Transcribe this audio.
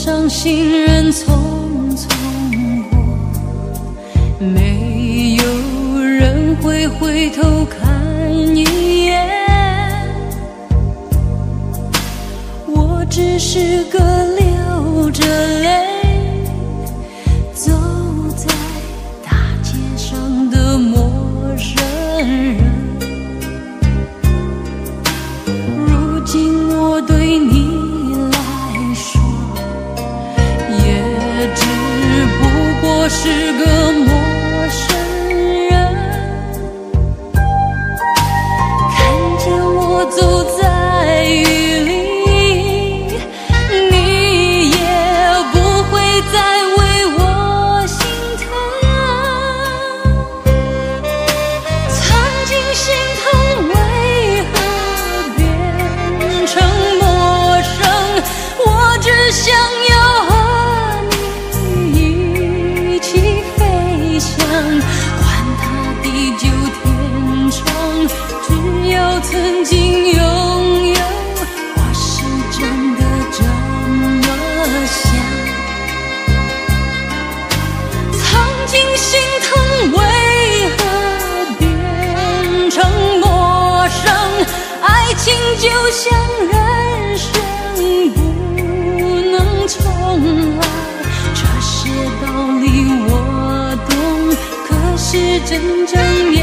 伤心人匆匆过没有人会回头看一眼我只是个流着泪就像人生不能重来，这些道理我懂，可是真正。